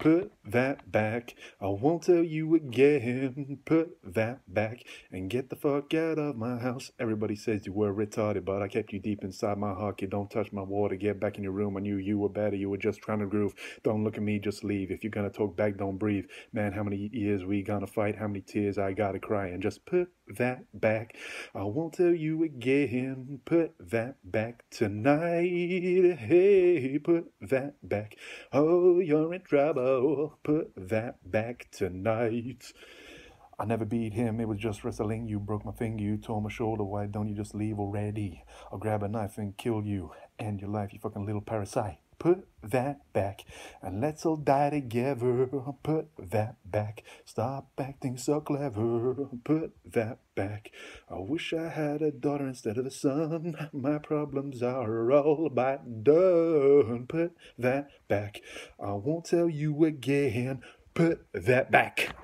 Put that back. I won't tell you again. Put that back and get the fuck out of my house. Everybody says you were retarded, but I kept you deep inside my heart. You don't touch my water. Get back in your room. I knew you were better. You were just trying to groove. Don't look at me, just leave. If you're gonna talk back, don't breathe. Man, how many years we gonna fight? How many tears I gotta cry? And just put that back. I won't tell you again. Put that back tonight. Hey, put that back. Oh, you're in trouble. Put that back tonight. I never beat him, it was just wrestling. You broke my finger, you tore my shoulder. Why don't you just leave already? I'll grab a knife and kill you. End your life, you fucking little parasite. Put that back and let's all die together. Put that back. Stop acting so clever. Put that back. I wish I had a daughter instead of a son. My problems are all but done. Put that back. I won't tell you again. Put that back.